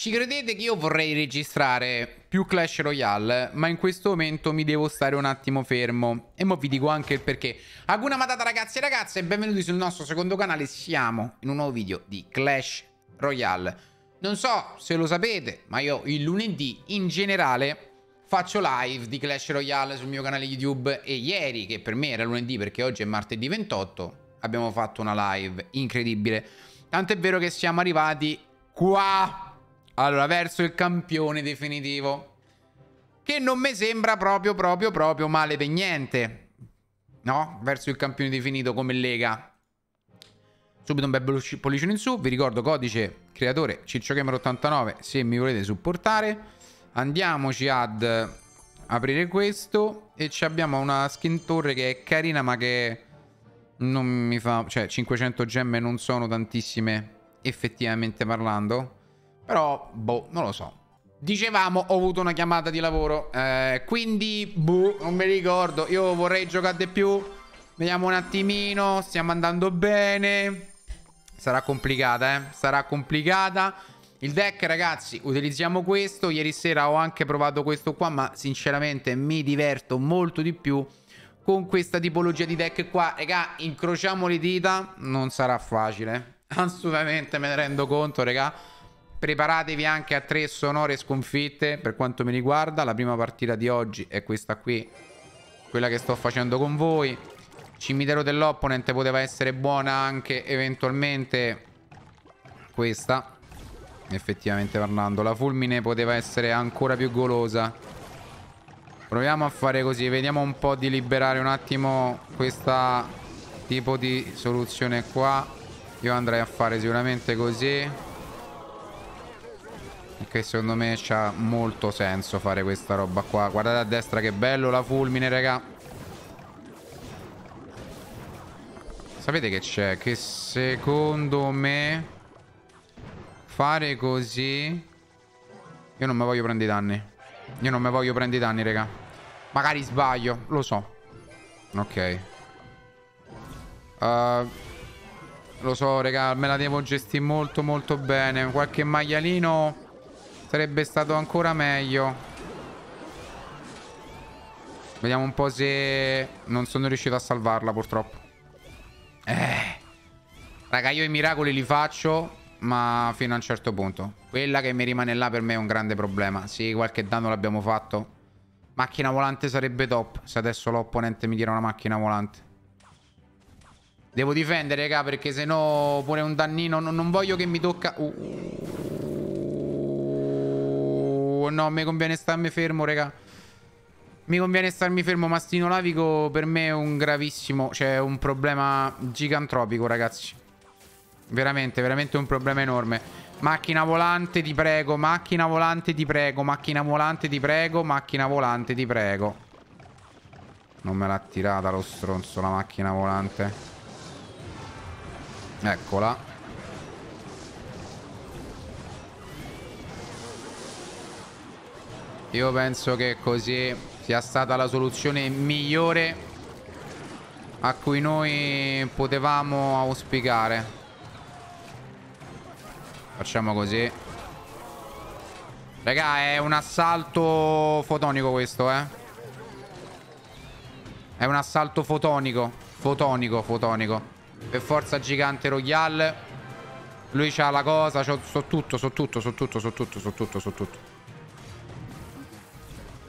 Ci credete che io vorrei registrare più Clash Royale, ma in questo momento mi devo stare un attimo fermo. E mo vi dico anche il perché. Aguna matata ragazzi e ragazze e benvenuti sul nostro secondo canale. Siamo in un nuovo video di Clash Royale. Non so se lo sapete, ma io il lunedì in generale faccio live di Clash Royale sul mio canale YouTube. E ieri, che per me era lunedì perché oggi è martedì 28, abbiamo fatto una live incredibile. Tanto è vero che siamo arrivati qua allora, verso il campione definitivo. Che non mi sembra proprio, proprio, proprio male per niente. No? Verso il campione definito come Lega. Subito un bel pollicione in su. Vi ricordo codice creatore CiccioGamer89 se mi volete supportare. Andiamoci ad aprire questo. E abbiamo una skin torre che è carina ma che non mi fa... Cioè 500 gemme non sono tantissime effettivamente parlando. Però, boh, non lo so. Dicevamo, ho avuto una chiamata di lavoro. Eh, quindi, boh, non mi ricordo. Io vorrei giocare di più. Vediamo un attimino. Stiamo andando bene. Sarà complicata, eh. Sarà complicata. Il deck, ragazzi, utilizziamo questo. Ieri sera ho anche provato questo qua, ma sinceramente mi diverto molto di più con questa tipologia di deck qua. Raga, incrociamo le dita. Non sarà facile. Assolutamente me ne rendo conto, raga. Preparatevi anche a tre sonore sconfitte per quanto mi riguarda. La prima partita di oggi è questa qui, quella che sto facendo con voi. Cimitero dell'opponent poteva essere buona anche eventualmente questa. Effettivamente parlando. La fulmine poteva essere ancora più golosa. Proviamo a fare così. Vediamo un po' di liberare un attimo questa tipo di soluzione qua. Io andrei a fare sicuramente così. Ok, secondo me c'ha molto senso fare questa roba qua. Guardate a destra che bello la fulmine, raga. Sapete che c'è? Che secondo me fare così... Io non mi voglio prendere i danni. Io non mi voglio prendere i danni, raga. Magari sbaglio, lo so. Ok. Uh, lo so, raga, me la devo gestire molto molto bene. Qualche maialino Sarebbe stato ancora meglio. Vediamo un po' se non sono riuscito a salvarla purtroppo. Eh. Raga, io i miracoli li faccio, ma fino a un certo punto. Quella che mi rimane là per me è un grande problema. Sì, qualche danno l'abbiamo fatto. Macchina volante sarebbe top, se adesso l'opponente mi tira una macchina volante. Devo difendere, raga, perché se no pure un dannino... Non, non voglio che mi tocca... Uh no, mi conviene starmi fermo, raga. Mi conviene starmi fermo, mastino lavico per me è un gravissimo, cioè un problema gigantropico, ragazzi. Veramente, veramente un problema enorme. Macchina volante, ti prego, macchina volante, ti prego, macchina volante, ti prego, macchina volante, ti prego. Non me l'ha tirata lo stronzo la macchina volante. Eccola. Io penso che così sia stata la soluzione migliore a cui noi potevamo auspicare. Facciamo così. Raga, è un assalto fotonico questo, eh. È un assalto fotonico. Fotonico, fotonico. Per forza gigante Royale. Lui c'ha la cosa, so, so tutto, so tutto, so tutto, so tutto, so tutto, so tutto.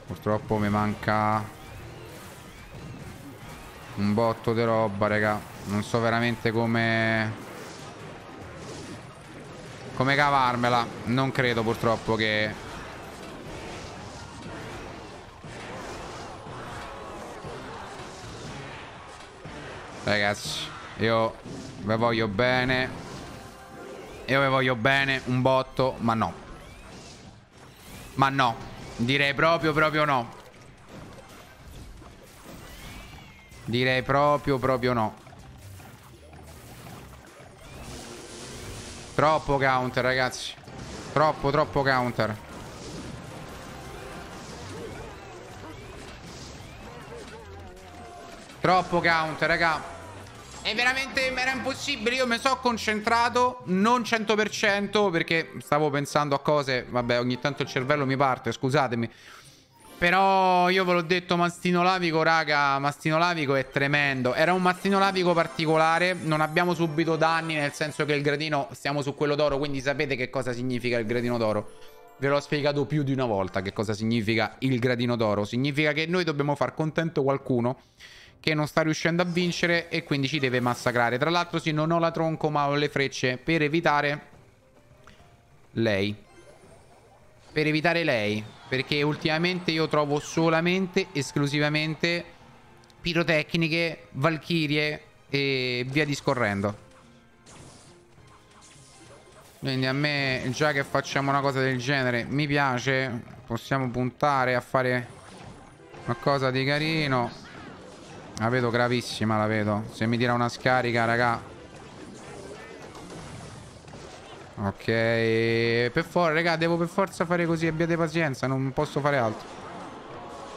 Purtroppo mi manca un botto di roba, raga. Non so veramente come... Come cavarmela. Non credo purtroppo che... Ragazzi, io vi voglio bene. Io vi voglio bene un botto, ma no. Ma no. Direi proprio, proprio no. Direi proprio, proprio no. Troppo counter, ragazzi. Troppo, troppo counter. Troppo counter, raga. È veramente era impossibile. Io mi sono concentrato, non 100%, perché stavo pensando a cose. Vabbè, ogni tanto il cervello mi parte, scusatemi. Però io ve l'ho detto, mastino lavico, raga, mastino lavico è tremendo. Era un mastino lavico particolare, non abbiamo subito danni, nel senso che il gradino, stiamo su quello d'oro, quindi sapete che cosa significa il gradino d'oro. Ve l'ho spiegato più di una volta che cosa significa il gradino d'oro. Significa che noi dobbiamo far contento qualcuno che non sta riuscendo a vincere e quindi ci deve massacrare. Tra l'altro sì, non ho la tronco ma ho le frecce per evitare lei. Per evitare lei. Perché ultimamente io trovo solamente, esclusivamente pirotecniche, valchirie e via discorrendo. Quindi a me, già che facciamo una cosa del genere, mi piace. Possiamo puntare a fare qualcosa di carino. La vedo gravissima, la vedo. Se mi tira una scarica, raga. Ok. Per forza, raga, devo per forza fare così. Abbiate pazienza, non posso fare altro.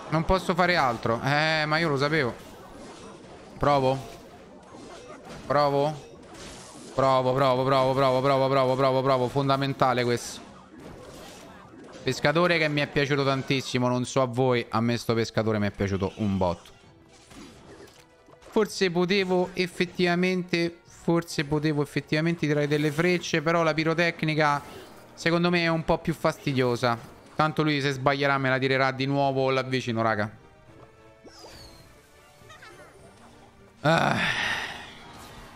Non posso fare altro. Eh, ma io lo sapevo. Provo. Provo. Provo, provo, provo, provo, provo, provo, provo, provo. Fondamentale questo. Pescatore che mi è piaciuto tantissimo. Non so a voi. A me sto pescatore mi è piaciuto un botto. Forse potevo effettivamente... Forse potevo effettivamente tirare delle frecce. Però la pirotecnica, secondo me, è un po' più fastidiosa. Tanto lui se sbaglierà me la tirerà di nuovo là vicino, raga. Ah.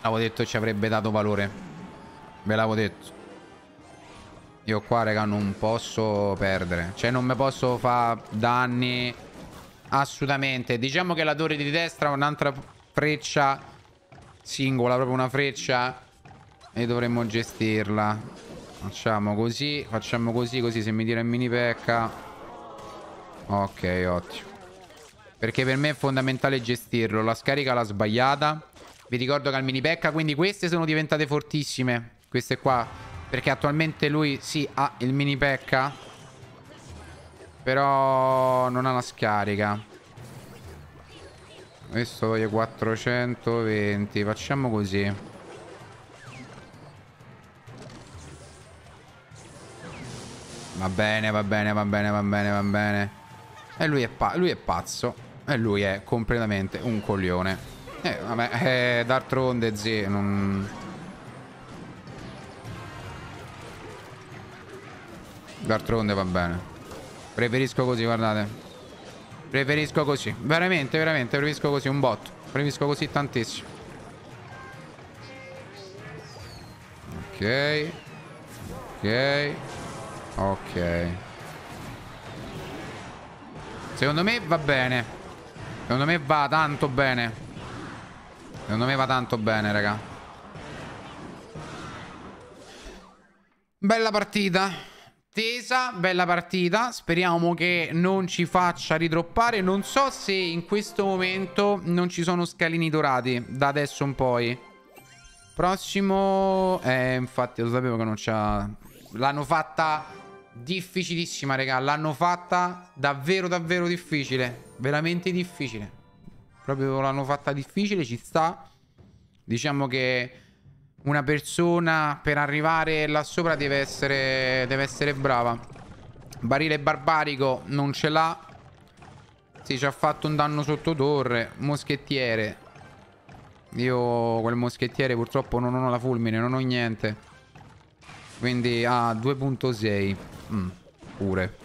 L'avevo detto ci avrebbe dato valore. Ve l'avevo detto. Io qua, raga, non posso perdere. Cioè, non mi posso fare danni. Assolutamente. Diciamo che la torre di destra ha un'altra freccia singola, proprio una freccia e dovremmo gestirla. Facciamo così, facciamo così, così se mi tira il mini pecca. Ok, ottimo. Perché per me è fondamentale gestirlo. La scarica l'ha sbagliata. Vi ricordo che al mini pecca, quindi queste sono diventate fortissime. Queste qua. Perché attualmente lui sì ha il mini pecca. Però non ha la scarica. Questo voglio 420. Facciamo così. Va bene, va bene, va bene, va bene, va bene. E lui è, lui è pazzo. E lui è completamente un coglione. Eh, vabbè, eh, d'altronde, zi, non... D'altronde va bene. Preferisco così, guardate. Preferisco così. Veramente, veramente, preferisco così un botto. Preferisco così tantissimo. Ok. Ok. Ok. Secondo me va bene. Secondo me va tanto bene. Secondo me va tanto bene, raga. Bella partita. Tesa, bella partita. Speriamo che non ci faccia ridroppare. Non so se in questo momento non ci sono scalini dorati da adesso in poi. Prossimo... Eh, infatti lo sapevo che non c'ha... L'hanno fatta difficilissima, raga. L'hanno fatta davvero, davvero difficile. Veramente difficile. Proprio l'hanno fatta difficile, ci sta. Diciamo che una persona per arrivare là sopra deve essere, deve essere brava. Barile barbarico non ce l'ha. Sì, ci ha fatto un danno sotto torre. Moschettiere. Io quel moschettiere purtroppo non ho la fulmine, non ho niente. Quindi ah, 2.6. Mm, pure.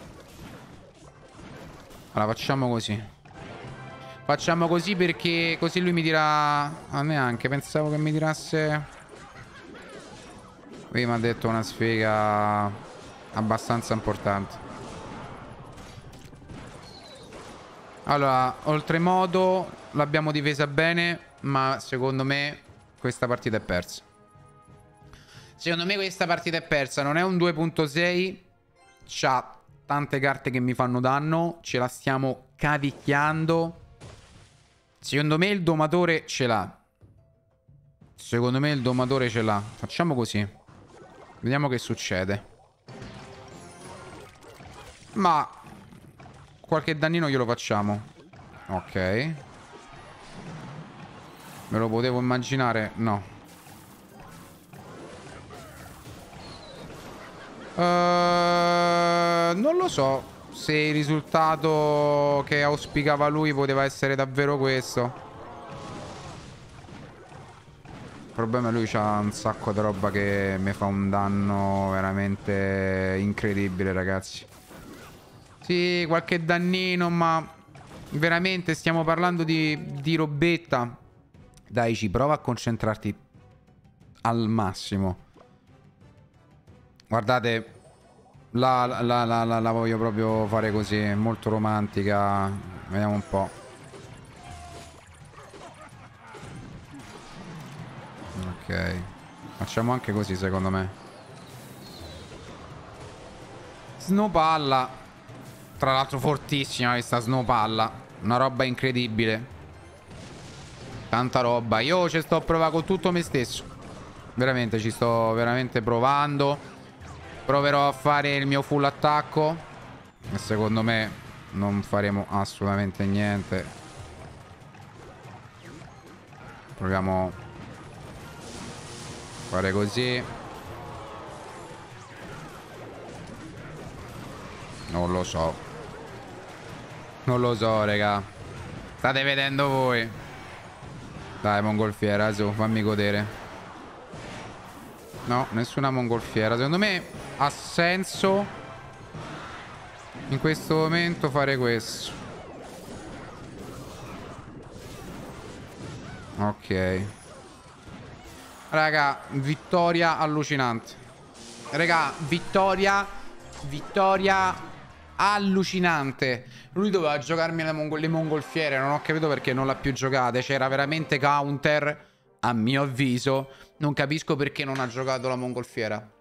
Allora facciamo così. Facciamo così perché così lui mi dirà... A me anche, pensavo che mi tirasse... Prima ha detto una sfiga abbastanza importante. Allora, oltremodo l'abbiamo difesa bene, ma secondo me questa partita è persa. Secondo me questa partita è persa. Non è un 2.6. C'ha tante carte che mi fanno danno. Ce la stiamo cavicchiando. Secondo me il domatore ce l'ha. Secondo me il domatore ce l'ha. Facciamo così. Vediamo che succede. Ma... Qualche dannino glielo facciamo. Ok. Me lo potevo immaginare? No. Uh, non lo so se il risultato che auspicava lui poteva essere davvero questo. Problema è che lui ha un sacco di roba che mi fa un danno veramente incredibile, ragazzi. Sì, qualche dannino, ma veramente stiamo parlando di, di robetta. Dai, ci prova a concentrarti al massimo. Guardate, la, la, la, la, voglio proprio fare così, molto romantica. Vediamo un po'. Ok. Facciamo anche così, secondo me. Snowpalla. Tra l'altro fortissima questa snowpalla. Una roba incredibile. Tanta roba. Io ci sto provando con tutto me stesso. Veramente, ci sto veramente provando. Proverò a fare il mio full attacco. E secondo me non faremo assolutamente niente. Proviamo fare così. Non lo so. Non lo so, raga. State vedendo voi. Dai, mongolfiera, su, fammi godere. No, nessuna mongolfiera. Secondo me ha senso in questo momento fare questo. Ok. Raga, vittoria allucinante. Raga, vittoria. Vittoria allucinante. Lui doveva giocarmi le, mongol le mongolfiere. Non ho capito perché non l'ha più giocate. C'era veramente counter a mio avviso, non capisco perché non ha giocato la mongolfiera.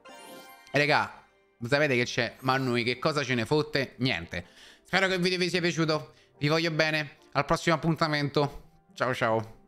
Raga, sapete che c'è? Ma noi che cosa ce ne fotte? Niente. Spero che il video vi sia piaciuto. Vi voglio bene. Al prossimo appuntamento. Ciao ciao.